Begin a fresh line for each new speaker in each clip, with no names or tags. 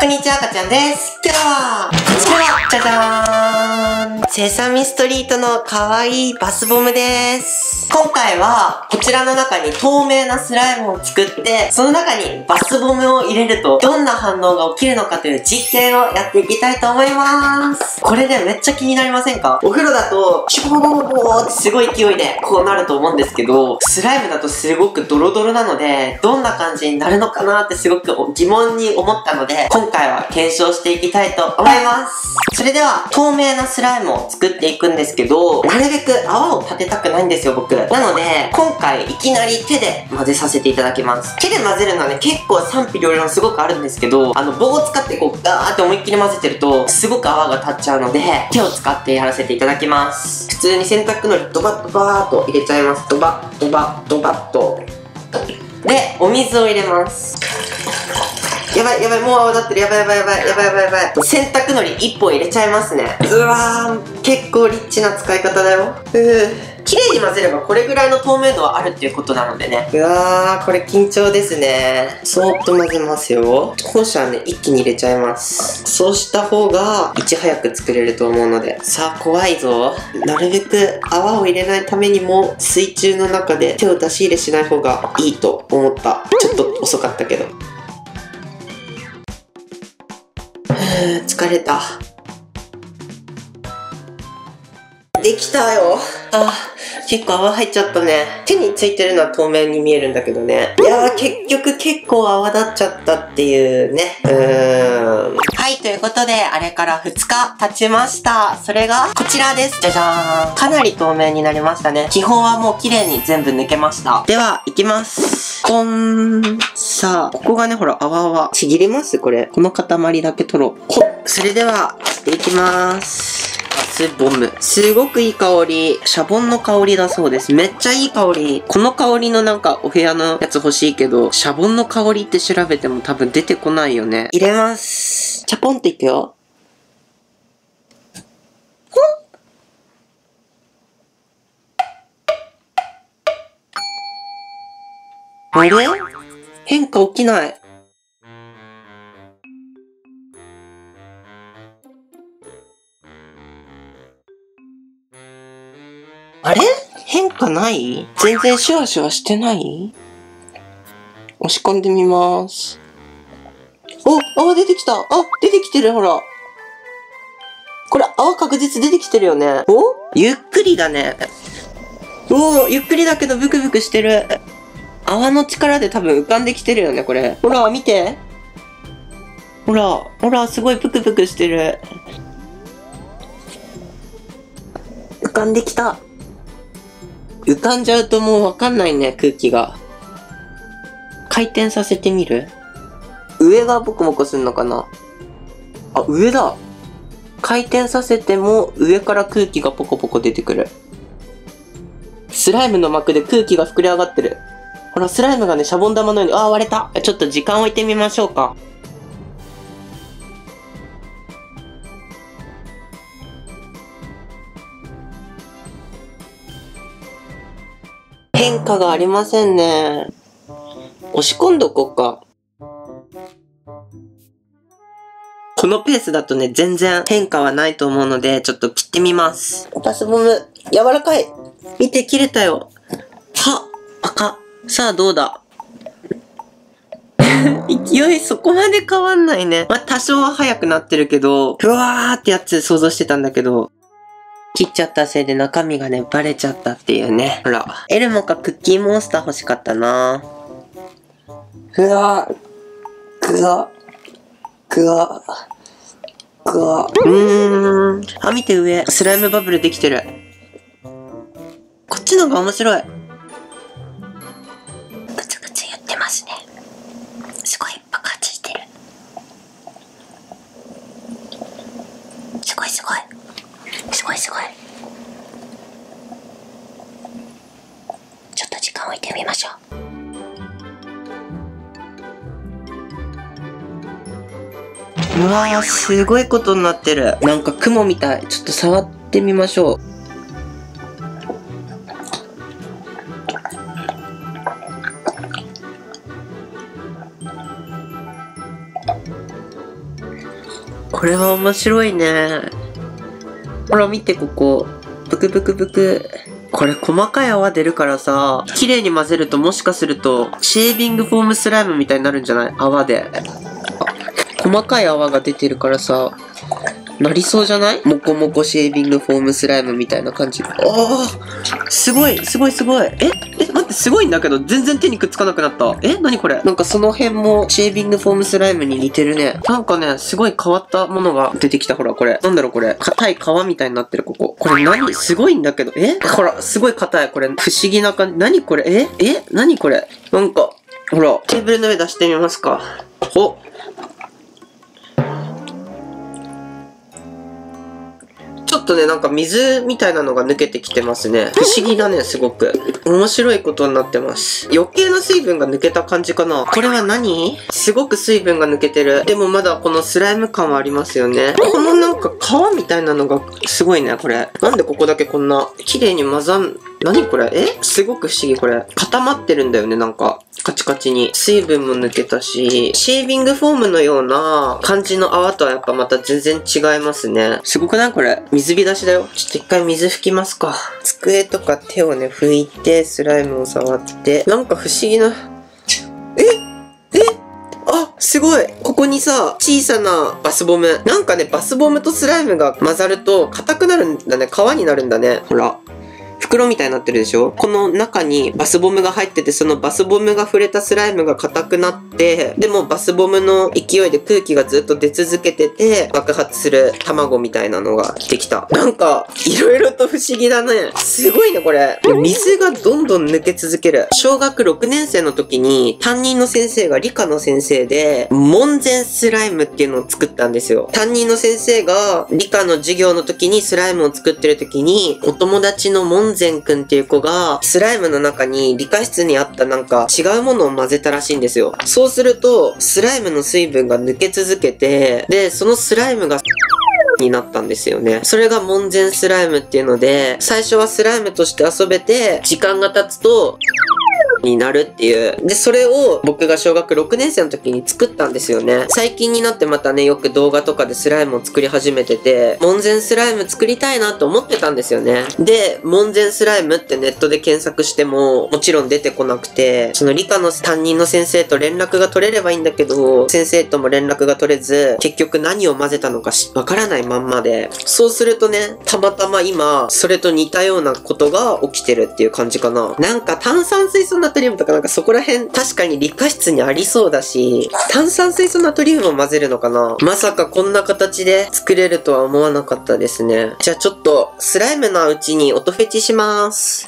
こんにちは、かちゃんです。今日は、こちら、じゃじゃーんセサミストリートの可愛いバスボムです。今回は、こちらの中に透明なスライムを作って、その中にバスボムを入れると、どんな反応が起きるのかという実験をやっていきたいと思います。これね、めっちゃ気になりませんか？お風呂だと、シュボボボボってすごい勢いで、こうなると思うんですけど、スライムだとすごくドロドロなので、どんな感じになるのかなってすごく疑問に思ったので、今回は検証していきたいと思います。それでは、透明なスライムを作っていくんですけど、なるべく泡を立てたくないんですよ、僕。なので、今回いきなり手で混ぜさせていただきます。手で混ぜるのはね、結構賛否両論すごくあるんですけど、あの、棒を使ってこう、ガーって思いっきり混ぜてると、すごく泡が立っちゃうので、手を使ってやらせていただきます。普通に洗濯のりドバッドバーっと入れちゃいます。ドバッドバッドバッと。で、お水を入れます。やばいやばい、もう泡立ってる。やばいやばいやばいやばいやばいやばい。洗濯のり1本入れちゃいますね。うわー、結構リッチな使い方だよ。うー。綺麗に混ぜればこれぐらいの透明度はあるっていうことなのでね。うわー、これ緊張ですね。そーっと混ぜますよ。本社はね、一気に入れちゃいます。そうした方が、いち早く作れると思うので。さあ、怖いぞ。なるべく泡を入れないためにも、水中の中で手を出し入れしない方がいいと思った。ちょっと遅かったけど。疲れた。できたよ。あ、結構泡入っちゃったね。手についてるのは透明に見えるんだけどね。いやー、結局結構泡立っちゃったっていうね。うーん。はい、ということで、あれから2日経ちました。それが、こちらです。じゃじゃーん。かなり透明になりましたね。基本はもう綺麗に全部抜けました。では、いきます。ポン。さあ、ここがね、ほら、泡泡。ちぎれますこれ。この塊だけ取ろう。ほっ。それでは、いきます。スボム。すごくいい香り。シャボンの香りだそうです。めっちゃいい香り。この香りのなんかお部屋のやつ欲しいけど、シャボンの香りって調べても多分出てこないよね。入れます。チャポンっていくよ。あれ？変化起きない。ない？全然シュワシュワしてない？押し込んでみます。お、あ、出てきた。あ、出てきてる、ほら。これ、泡確実出てきてるよね。おゆっくりだね。おゆっくりだけどブクブクしてる。泡の力で多分浮かんできてるよね、これ。ほら、見て。ほら、ほら、すごいプクプクしてる。浮かんできた。浮かんじゃうともうわかんないね、空気が。回転させてみる？上がボコボコすんのかな？あ、上だ。回転させても上から空気がポコポコ出てくる。スライムの膜で空気が膨れ上がってる。ほら、スライムがね、シャボン玉のように、あー、割れた。ちょっと時間置いてみましょうか。変化がありませんね。押し込んどこうか。このペースだとね、全然変化はないと思うので、ちょっと切ってみます。バスボム、柔らかい。見て、切れたよ。は、赤。さあ、どうだ？勢いそこまで変わんないね。まあ、多少は速くなってるけど、ふわーってやつ想像してたんだけど、切っちゃったせいで中身がね、バレちゃったっていうね。ほら。エルモかクッキーモンスター欲しかったなうわぐわぐわぐわうーん。あ、見て上。スライムバブルできてる。こっちのが面白い。てみましょう。うわー、すごいことになってる。なんか雲みたい。ちょっと触ってみましょう。これは面白いね。ほら見てここ。ブクブクブク。これ細かい泡出るからさ、綺麗に混ぜるともしかすると、シェービングフォームスライムみたいになるんじゃない？泡で。細かい泡が出てるからさ、なりそうじゃない？もこもこシェービングフォームスライムみたいな感じ。おーすごい、すごいすごい。ええ、すごいんだけど、全然手にくっつかなくなった。え？何これ？なんかその辺もシェービングフォームスライムに似てるね。なんかね、すごい変わったものが出てきた。ほら、これ。なんだろう、これ。硬い皮みたいになってる、ここ。これ何？すごいんだけど。え？ほら、すごい硬い。これ、不思議な感じ。何これ？え？え？何これ？なんか、ほら、テーブルの上出してみますか。ほとね、なんか水みたいなのが抜けてきてますね。不思議だね、すごく。面白いことになってます。余計な水分が抜けた感じかな。これは何？すごく水分が抜けてる。でもまだこのスライム感はありますよね。このなんか皮みたいなのがすごいね、これ。なんでここだけこんな綺麗に混ざん、何これ？え？すごく不思議これ。固まってるんだよね、なんか。カチカチに。水分も抜けたし、シェービングフォームのような感じの泡とはやっぱまた全然違いますね。すごくないこれ？水浸しだよ。ちょっと一回水拭きますか。机とか手をね、拭いて、スライムを触って。なんか不思議な、え？え？あ、すごい。ここにさ、小さなバスボム。なんかね、バスボムとスライムが混ざると硬くなるんだね。皮になるんだね。ほら。袋みたいになってるでしょ？この中にバスボムが入ってて、そのバスボムが触れたスライムが硬くなって、でもバスボムの勢いで空気がずっと出続けてて、爆発する卵みたいなのができた。なんか、いろいろと不思議だね。すごいね、これ。水がどんどん抜け続ける。小学6年生の時に、担任の先生が理科の先生で、門前スライムっていうのを作ったんですよ。担任の先生が理科の授業の時にスライムを作ってる時に、お友達の門前くんっていう子が、スライムの中に理科室にあったなんか違うものを混ぜたらしいんですよ。そうすると、スライムの水分が抜け続けて、で、そのスライムがになったんですよね。それが門前スライムっていうので、最初はスライムとして遊べて、時間が経つと、になるっていう。で、それを僕が小学6年生の時に作ったんですよね。最近になってまたね、よく動画とかでスライムを作り始めてて、門前スライム作りたいなと思ってたんですよね。で、門前スライムってネットで検索しても、もちろん出てこなくて、その理科の担任の先生と連絡が取れればいいんだけど、先生とも連絡が取れず、結局何を混ぜたのかわからないまんまで、そうするとね、たまたま今、それと似たようなことが起きてるっていう感じかな。なんか炭酸水素ナトリウムとかなんかそこら辺確かに理科室にありそうだし、炭酸水素ナトリウムを混ぜるのかなまさかこんな形で作れるとは思わなかったですね。じゃあちょっとスライムのうちに音フェチします。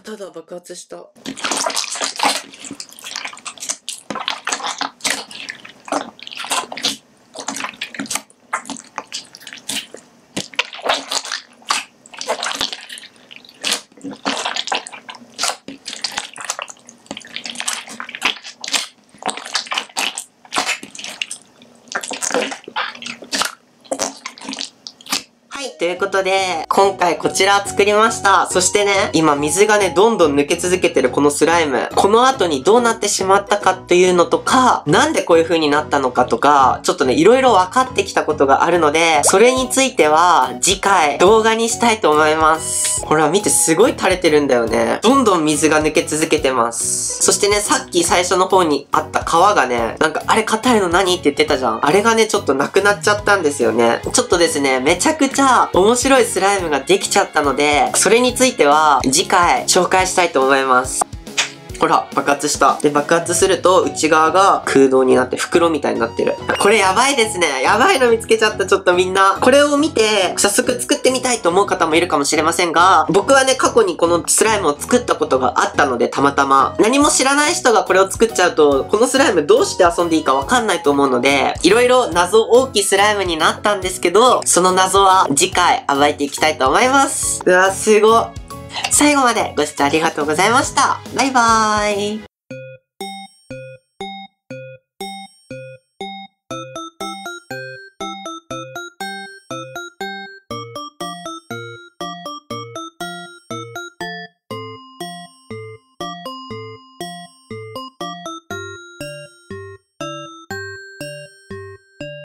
ただ、爆発した。はい。ということで、今回こちら作りました。そしてね、今水がね、どんどん抜け続けてるこのスライム。この後にどうなってしまったかっていうのとか、なんでこういう風になったのかとか、ちょっとね、いろいろ分かってきたことがあるので、それについては、次回動画にしたいと思います。ほら、見て、すごい垂れてるんだよね。どんどん水が抜け続けてます。そしてね、さっき最初の方にあった皮がね、なんか、あれ硬いの何？って言ってたじゃん。あれがね、ちょっとなくなっちゃったんですよね。ちょっとですね、めちゃくちゃ面白いスライムができちゃったので、それについては次回紹介したいと思います。ほら、爆発した。で、爆発すると内側が空洞になって袋みたいになってる。これやばいですね。やばいの見つけちゃった、ちょっとみんな。これを見て、早速作ってみたいと思う方もいるかもしれませんが、僕はね、過去にこのスライムを作ったことがあったので、たまたま。何も知らない人がこれを作っちゃうと、このスライムどうして遊んでいいかわかんないと思うので、いろいろ謎大きいスライムになったんですけど、その謎は次回暴いていきたいと思います。うわ、すごい。最後までご視聴ありがとうございました。バイバーイ。